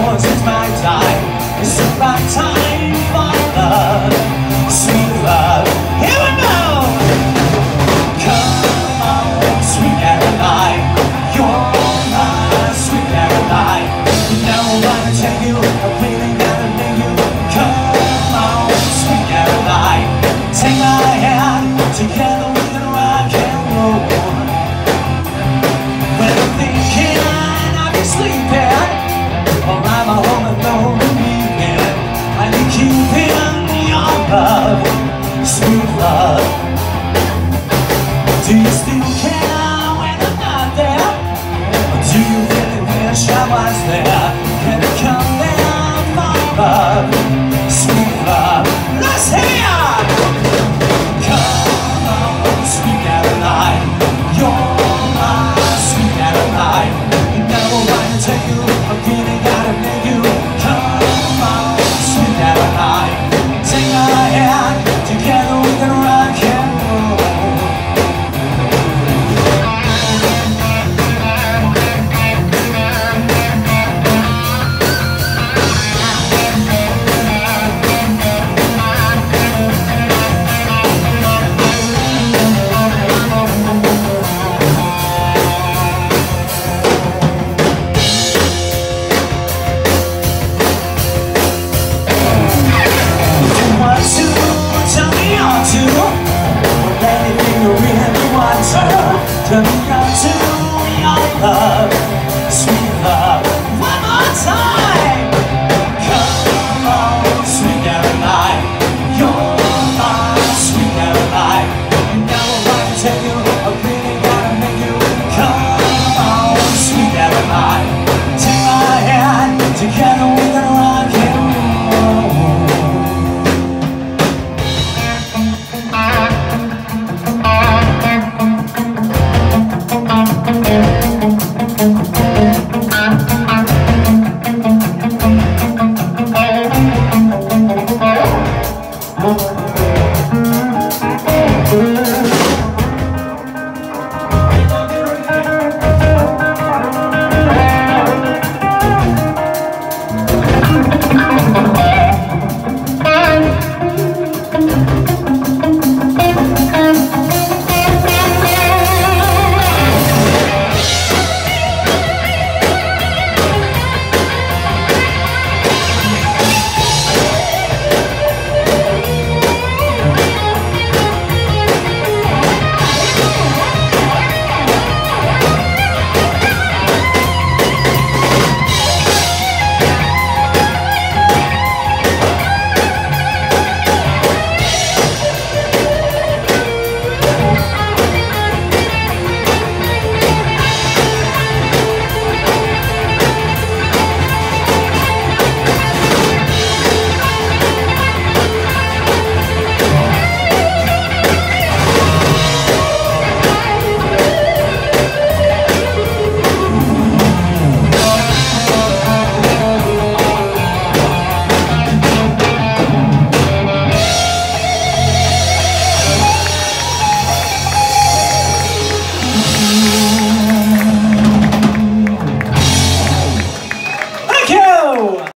yours, it's my time, it's my time. Yeah. 같은